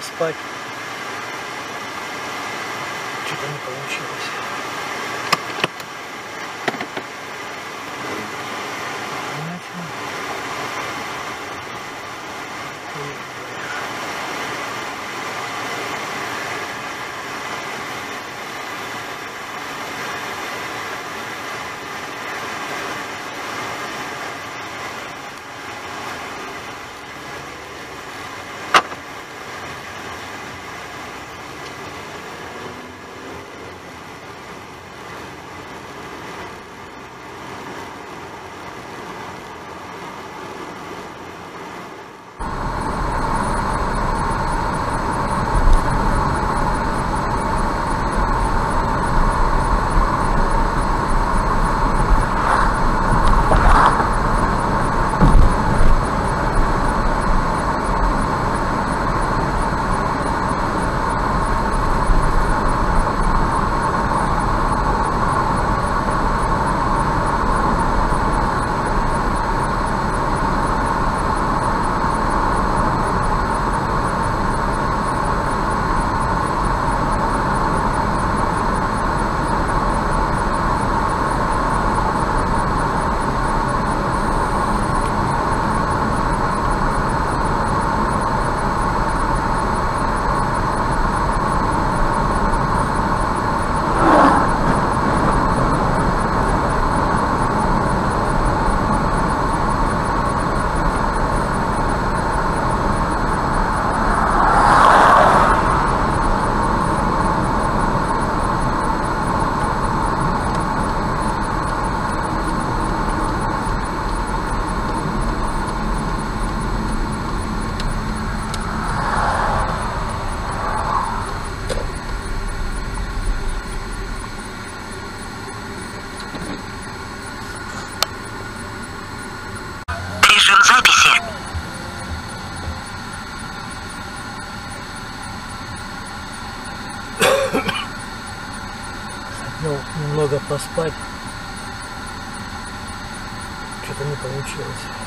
немного поспать. Немного поспать. Что-то не получилось.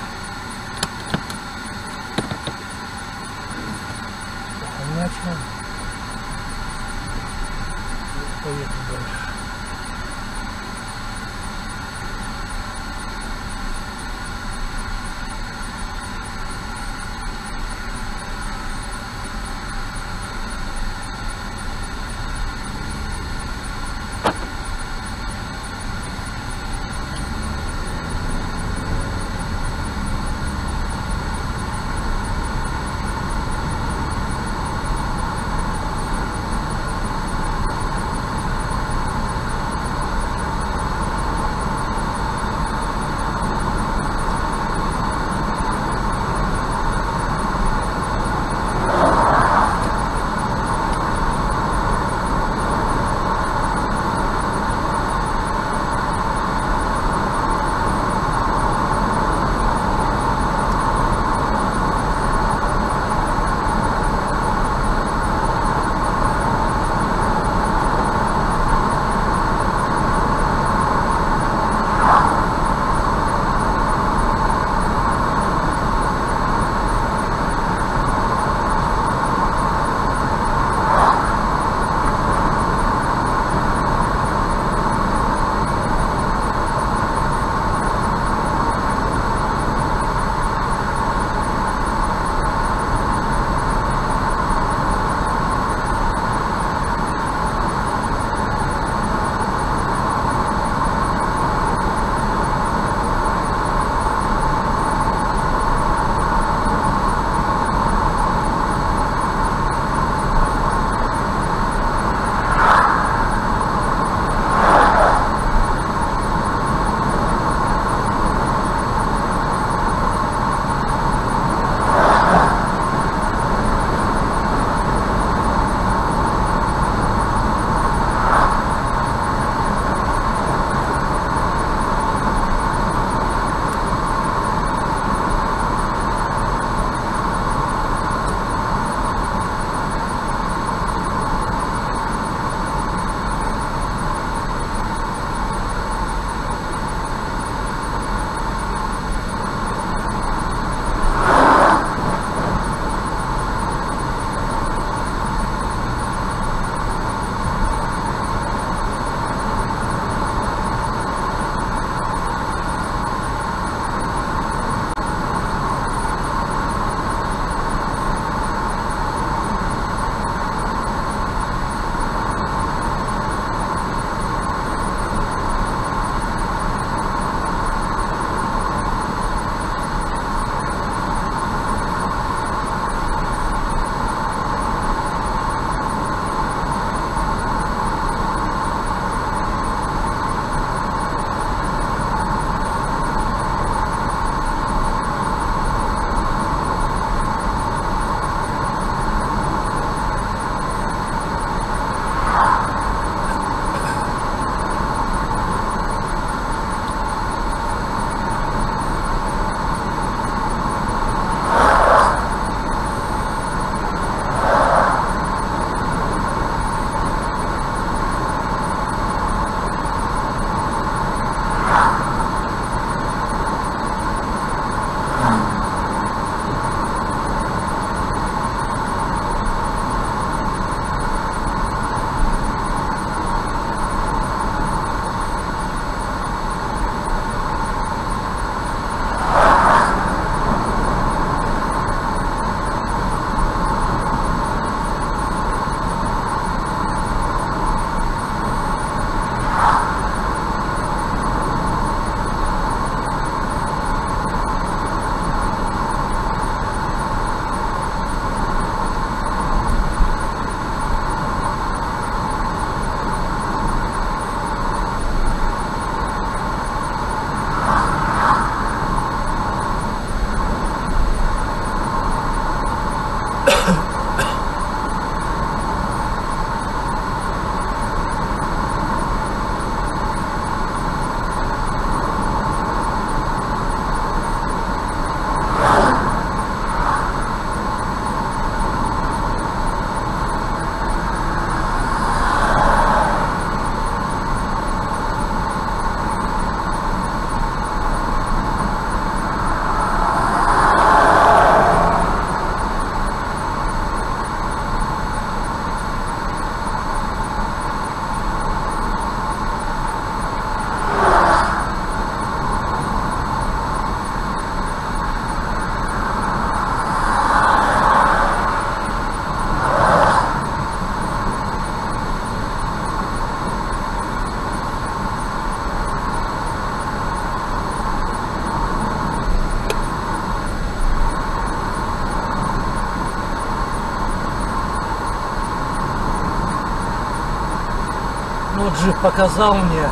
Же показал мне,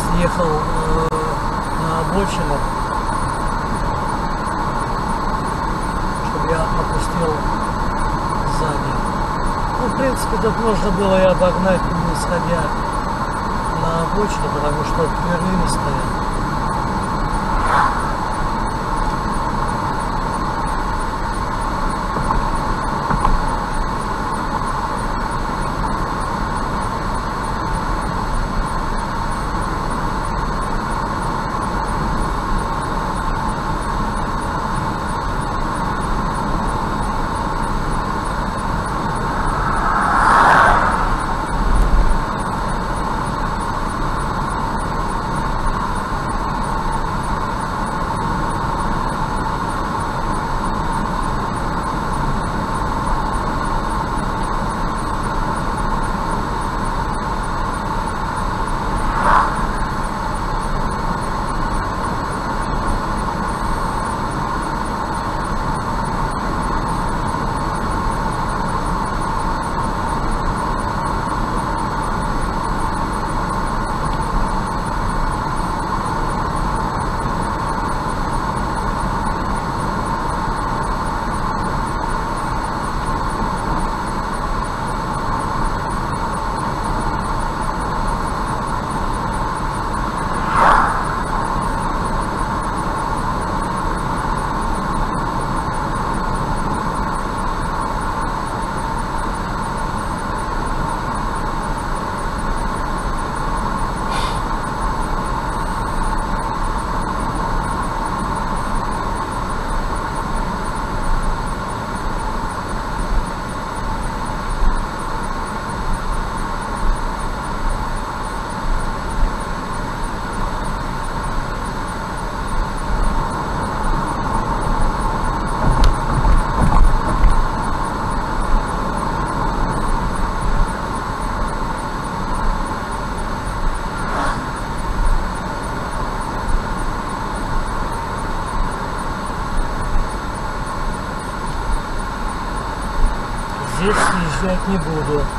съехал э, на обочину, чтобы я опустил сзади. Ну, в принципе, тут можно было и обогнать, не сходя на обочину, потому что перерывы стоят. Съезжать не буду.